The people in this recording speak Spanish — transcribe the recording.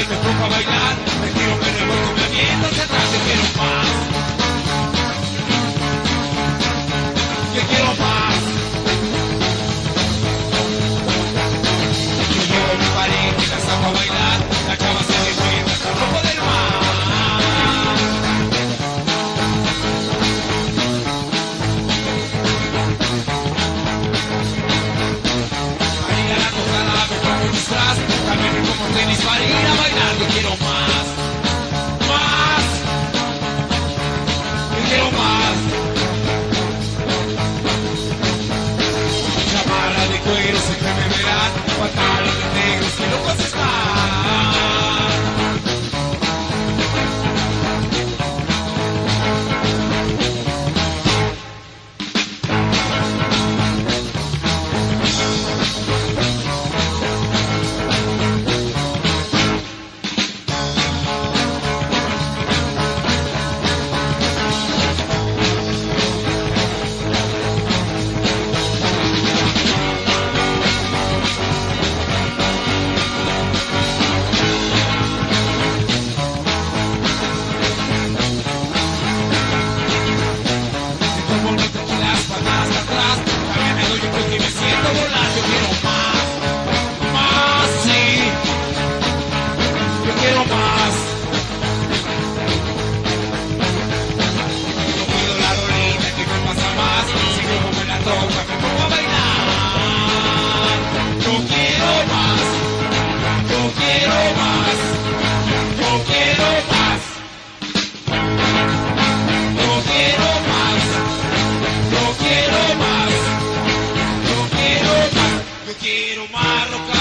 Ay, me seguir a bailar, no quiero más. quiero Marroca.